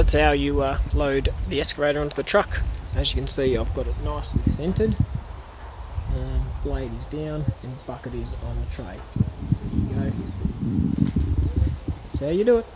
that's how you uh, load the excavator onto the truck. As you can see, I've got it nicely centered. Um, blade is down and bucket is on the tray. There you go. That's how you do it.